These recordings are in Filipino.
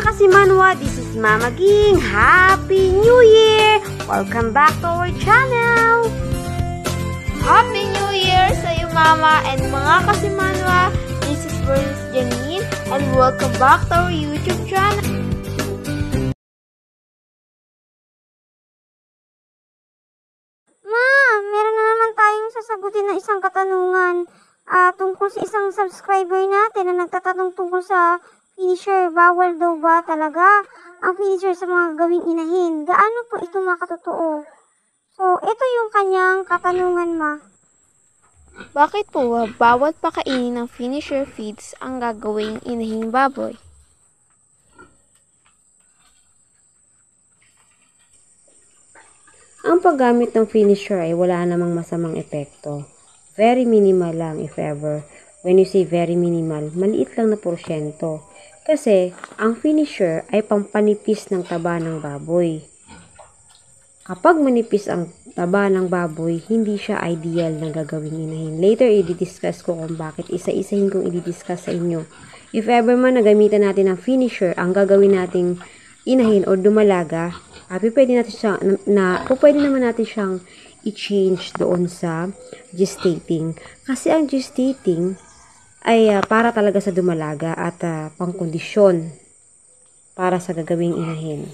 Kasimanwa! This is Mama Ging! Happy New Year! Welcome back to our channel! Happy New Year sa iyo, Mama, and mga kasimanwa. This is Bernice Janine, and welcome back to our YouTube channel. Sasagutin na isang katanungan ah, tungkol sa isang subscriber natin na nagtatanong tungkol sa finisher. Bawal daw ba talaga ang finisher sa mga gawing inahin? Gaano po ito makatotoo? So, ito yung kanyang katanungan, ma. Bakit po ba bawat pakainin ng finisher feeds ang gagawing inahing baboy? Ang paggamit ng finisher ay wala namang masamang epekto. Very minimal lang if ever. When you say very minimal, maliit lang na porsyento. Kasi, ang finisher ay pampanipis ng taba ng baboy. Kapag manipis ang taba ng baboy, hindi siya ideal na gagawing inahin. Later, i-discuss ko kung bakit isa-isahin kong i-discuss sa inyo. If ever man nagamitan natin ng finisher, ang gagawin nating inahin o dumalaga, happy pwede natin siya, na, na pwede naman natin siyang i-change doon sa gestating. Kasi ang gestating ay ah, para talaga sa dumalaga at ah, pangkondisyon para sa gagawing inahin.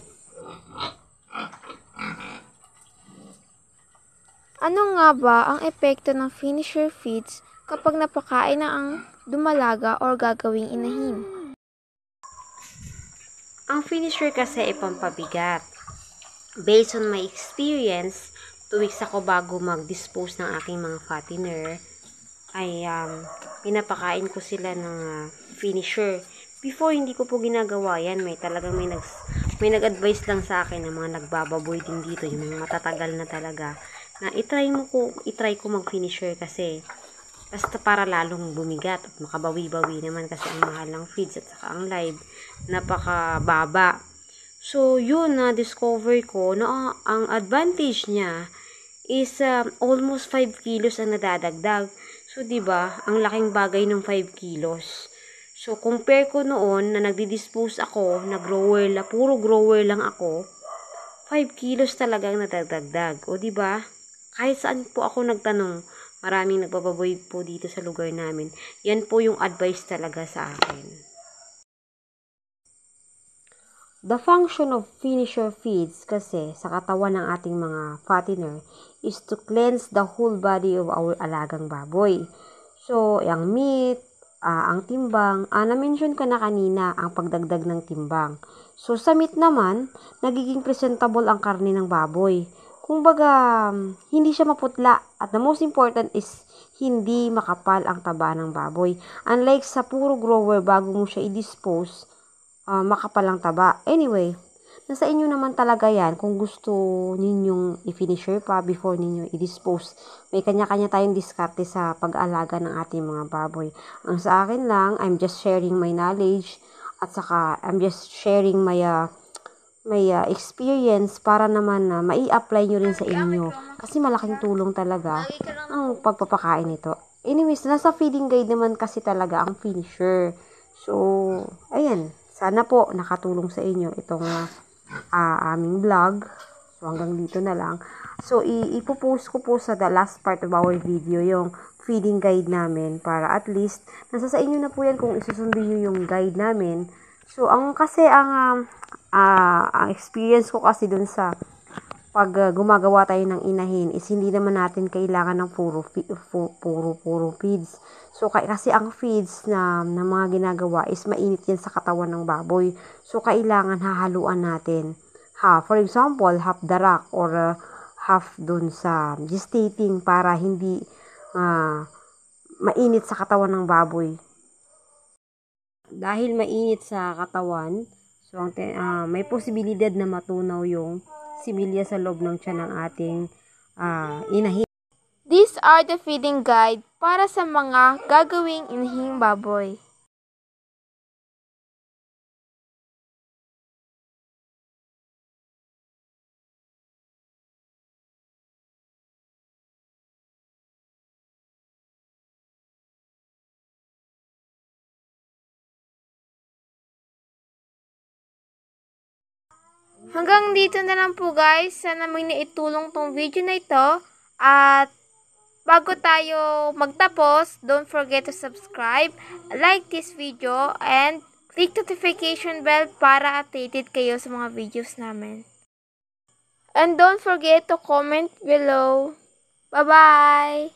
Ano nga ba ang epekto ng finisher feeds kapag napakain na ang dumalaga or gagawing inahin? Ang finisher kasi ay pampabigat. Based on my experience, two weeks ako bago mag-dispose ng aking mga fattener, ay um, pinapakain ko sila ng ah, finisher. Before, hindi ko po ginagawa yan. May talagang may, nag, may nag-advise lang sa akin ng mga nagbababoy din dito, yung mga matatagal na talaga, na itry mo ko, itry ko mag-finisher kasi basta para lalong bumigat at makabawi-bawi naman kasi ang mahal ng feeds at saka ang live napakababa. So, yun na discover ko na ang advantage niya is um, almost 5 kilos ang nadadagdag. So, 'di ba? Ang laking bagay ng 5 kilos. So, compare ko noon na nagdi-dispose ako, na grower la, puro grower lang ako, 5 kilos talaga ang nadadagdag. O, 'di ba? Kahit saan po ako nagtanong, maraming nagbababoy po dito sa lugar namin. Yan po yung advice talaga sa akin. The function of finisher feeds kasi sa katawan ng ating mga fattener is to cleanse the whole body of our alagang baboy. So, ang meat, ah, ang timbang, ah, na-mention ko na kanina ang pagdagdag ng timbang. So, sa meat naman, nagiging presentable ang karne ng baboy. Kumbaga, hindi siya maputla. At the most important is, hindi makapal ang taba ng baboy. Unlike sa puro grower, bago mo siya i-dispose, ah, makapal ang taba. Anyway, nasa inyo naman talaga yan kung gusto ninyong i-finisher pa before ninyo i-dispose. May kanya-kanya tayong diskarte sa pag-aalaga ng ating mga baboy. Ang sa akin lang, I'm just sharing my knowledge at saka I'm just sharing my uh, may uh, experience para naman na mai-apply nyo rin sa inyo. Kasi malaking tulong talaga ang pagpapakain nito. Anyways, nasa feeding guide naman kasi talaga ang finisher. So, ayan. Sana po nakatulong sa inyo itong uh, aming vlog. So, hanggang dito na lang. So, ipopost ko po sa the last part of our video yung feeding guide namin para at least nasa sa inyo na po yan kung isusunod nyo yung guide namin. So, ang kasi ang um, ah, ang experience ko kasi dun sa pag uh, gumagawa tayo ng inahin is hindi naman natin kailangan ng puro puro puro feeds. So kasi ang feeds na ng mga ginagawa is mainit yan sa katawan ng baboy. So kailangan hahaluan natin. Ha, for example, half darak or uh, half dun sa gestating para hindi ah, mainit sa katawan ng baboy. Dahil mainit sa katawan, so ang ah, may posibilidad na matunaw yung similya sa loob ng tiyan ng ating ah, inahin. These are the feeding guide para sa mga gagawing inahing baboy. Hanggang dito na lang po guys. Sana may naitulong tong video na ito. At bago tayo magtapos, don't forget to subscribe, like this video, and click notification bell para updated kayo sa mga videos namin. And don't forget to comment below. Bye-bye!